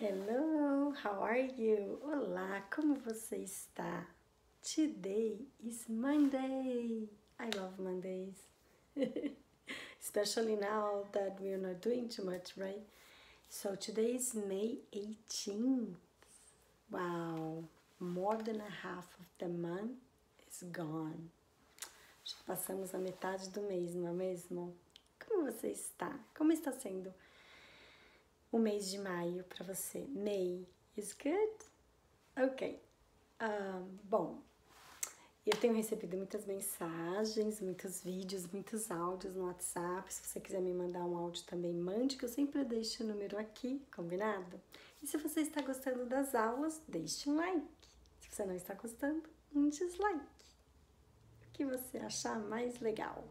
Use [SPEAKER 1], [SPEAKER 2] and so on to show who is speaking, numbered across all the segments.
[SPEAKER 1] Hello, how are you? Olá, como você está? Today is Monday. I love Mondays. Especially now that we're not doing too much, right? So today is May 18th. Wow, more than a half of the month is gone. Já passamos a metade do mês, não é mesmo? Como você está? Como está sendo? O mês de maio para você. May is good? Ok. Um, bom, eu tenho recebido muitas mensagens, muitos vídeos, muitos áudios no WhatsApp. Se você quiser me mandar um áudio também, mande, que eu sempre deixo o número aqui, combinado? E se você está gostando das aulas, deixe um like. Se você não está gostando, um dislike. O que você achar mais legal?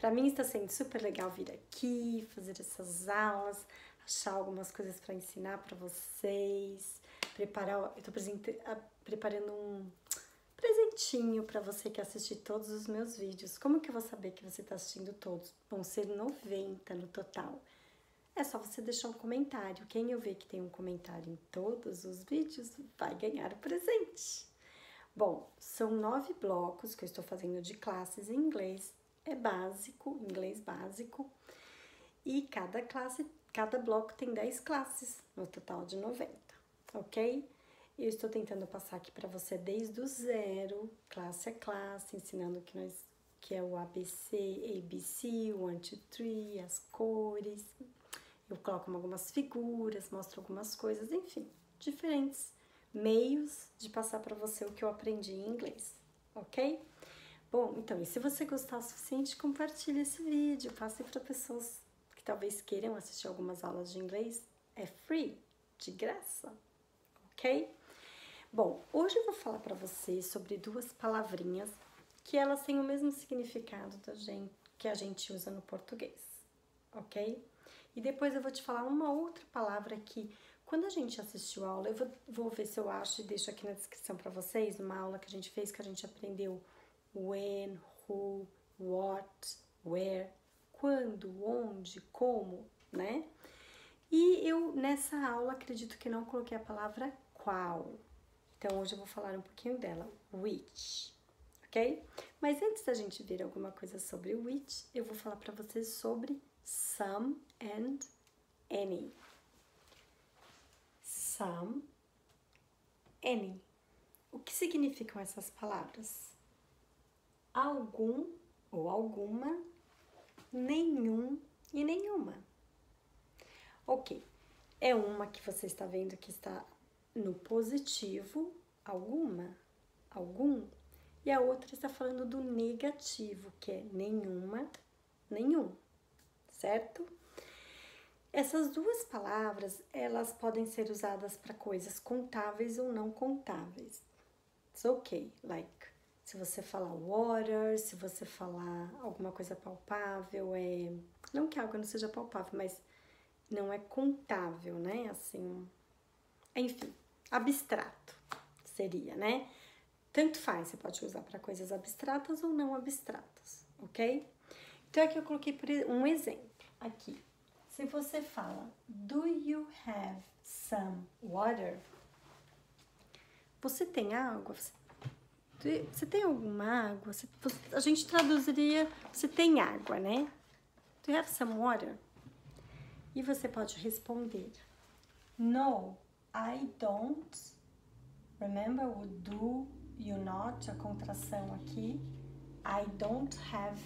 [SPEAKER 1] Para mim está sendo super legal vir aqui, fazer essas aulas achar algumas coisas para ensinar para vocês, preparar, eu tô preparando um presentinho para você que assistir todos os meus vídeos. Como que eu vou saber que você está assistindo todos? Vão ser 90 no total. É só você deixar um comentário. Quem eu ver que tem um comentário em todos os vídeos vai ganhar o presente. Bom, são nove blocos que eu estou fazendo de classes em inglês. É básico, inglês básico. E cada classe Cada bloco tem 10 classes, no total de 90, ok? Eu estou tentando passar aqui para você desde o zero, classe a classe, ensinando que, nós, que é o ABC, ABC, o 1, 2, 3, as cores. Eu coloco algumas figuras, mostro algumas coisas, enfim, diferentes meios de passar para você o que eu aprendi em inglês, ok? Bom, então, e se você gostar o suficiente, compartilhe esse vídeo, passe para pessoas talvez queiram assistir algumas aulas de inglês, é free, de graça, ok? Bom, hoje eu vou falar para vocês sobre duas palavrinhas que elas têm o mesmo significado da gente, que a gente usa no português, ok? E depois eu vou te falar uma outra palavra que, quando a gente assistiu a aula, eu vou, vou ver se eu acho e deixo aqui na descrição para vocês, uma aula que a gente fez que a gente aprendeu when, who, what, where, quando, onde, como, né? E eu nessa aula acredito que não coloquei a palavra qual. Então hoje eu vou falar um pouquinho dela, which, ok? Mas antes da gente ver alguma coisa sobre which, eu vou falar para vocês sobre some and any. Some, any. O que significam essas palavras? Algum ou alguma nenhum e nenhuma. Ok, é uma que você está vendo que está no positivo, alguma, algum, e a outra está falando do negativo, que é nenhuma, nenhum, certo? Essas duas palavras, elas podem ser usadas para coisas contáveis ou não contáveis. It's okay, like se você falar water, se você falar alguma coisa palpável, é. Não que a água não seja palpável, mas não é contável, né? Assim. Enfim, abstrato seria, né? Tanto faz, você pode usar para coisas abstratas ou não abstratas, ok? Então aqui eu coloquei um exemplo. Aqui, se você fala, do you have some water? Você tem água? Você você tem alguma água? Você, a gente traduziria, você tem água, né? Do you have some water? E você pode responder, No, I don't. Remember o do, you not, a contração aqui. I don't have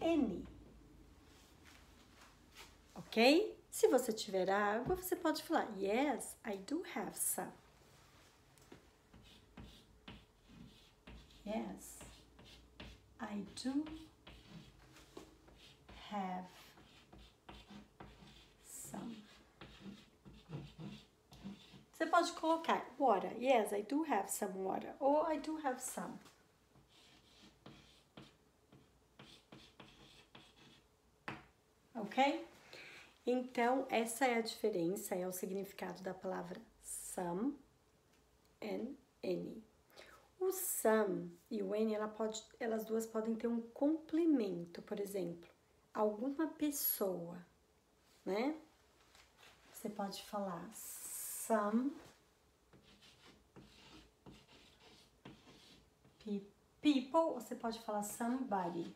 [SPEAKER 1] any. Ok? Se você tiver água, você pode falar, Yes, I do have some. Yes, I do have some. Você pode colocar water. Yes, I do have some water. Or I do have some. Ok? Então, essa é a diferença, é o significado da palavra some and any. O some e o any, ela pode, elas duas podem ter um complemento, por exemplo, alguma pessoa, né? Você pode falar some people, você pode falar somebody.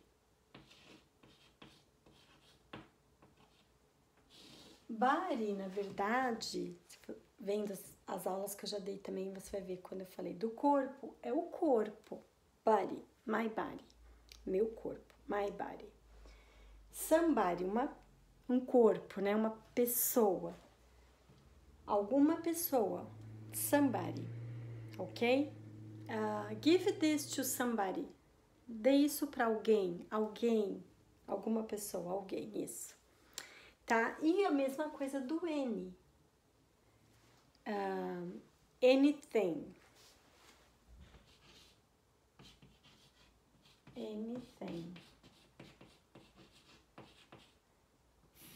[SPEAKER 1] Body, na verdade, vendo as, as aulas que eu já dei também, você vai ver quando eu falei do corpo, é o corpo. Body, my body, meu corpo, my body. Somebody, uma, um corpo, né? Uma pessoa. Alguma pessoa. Somebody, ok? Uh, give this to somebody. Dê isso para alguém, alguém, alguma pessoa, alguém, isso. Tá? E a mesma coisa do N. Uh, anything. Anything.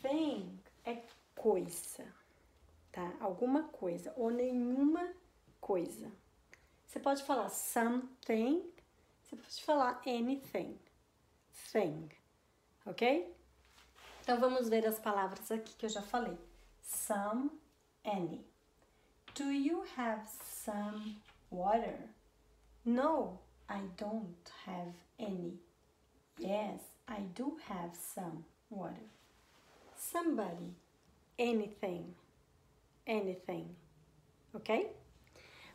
[SPEAKER 1] Thing é coisa, tá? Alguma coisa ou nenhuma coisa. Você pode falar something, você pode falar anything, thing, ok? Então vamos ver as palavras aqui que eu já falei. Some, any. Do you have some water? No, I don't have any. Yes, I do have some water. Somebody, anything, anything. Ok?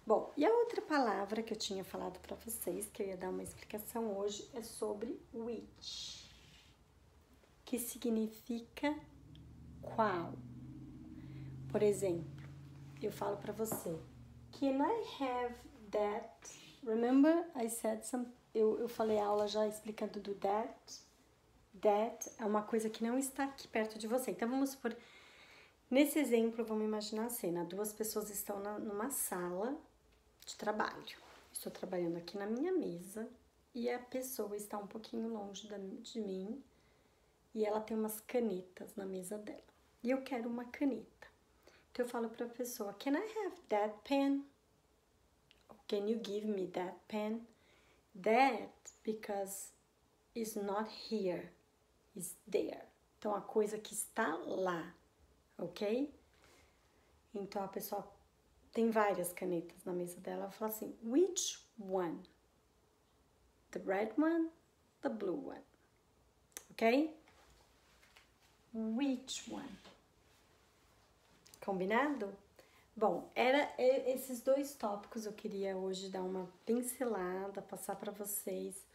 [SPEAKER 1] Bom, e a outra palavra que eu tinha falado para vocês, que eu ia dar uma explicação hoje, é sobre which, que significa qual. Por exemplo, eu falo para você, Can I have that? Remember I said some. Eu, eu falei a aula já explicando do that. That é uma coisa que não está aqui perto de você. Então vamos supor. Nesse exemplo, vamos imaginar a cena: duas pessoas estão na, numa sala de trabalho. Estou trabalhando aqui na minha mesa e a pessoa está um pouquinho longe de mim e ela tem umas canetas na mesa dela. E eu quero uma caneta. Então eu falo para a pessoa: Can I have that pen? Can you give me that pen? That because is not here, is there. Então a coisa que está lá, ok? Então a pessoa tem várias canetas na mesa dela. Ela fala assim: which one? The red one, the blue one. Ok? Which one? Combinado? Bom, era esses dois tópicos eu queria hoje dar uma pincelada, passar para vocês.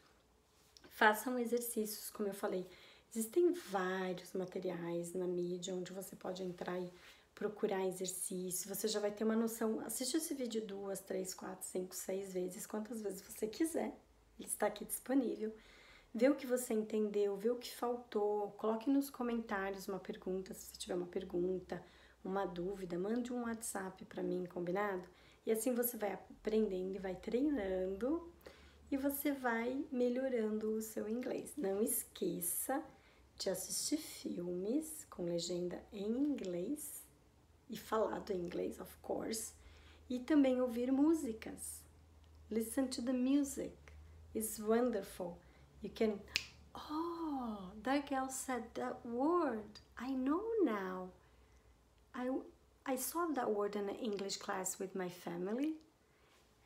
[SPEAKER 1] Façam exercícios, como eu falei. Existem vários materiais na mídia onde você pode entrar e procurar exercício, você já vai ter uma noção. Assiste esse vídeo duas, três, quatro, cinco, seis vezes, quantas vezes você quiser. Ele está aqui disponível. Vê o que você entendeu, vê o que faltou. Coloque nos comentários uma pergunta, se você tiver uma pergunta, uma dúvida, mande um WhatsApp para mim, combinado? E assim você vai aprendendo e vai treinando e você vai melhorando o seu inglês. Não esqueça de assistir filmes com legenda em inglês e falado em inglês, of course, e também ouvir músicas. Listen to the music. It's wonderful. You can Oh, that girl said that word. I know now. I I saw that word in an English class with my family.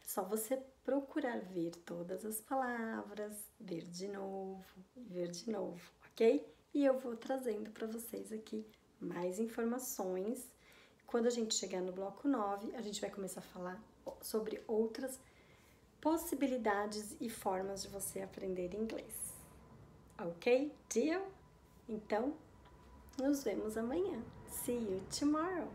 [SPEAKER 1] É só você procurar ver todas as palavras, ver de novo, ver de novo, ok? E eu vou trazendo para vocês aqui mais informações quando a gente chegar no bloco 9, a gente vai começar a falar sobre outras possibilidades e formas de você aprender inglês. Ok? Deal? Então, nos vemos amanhã. See you tomorrow!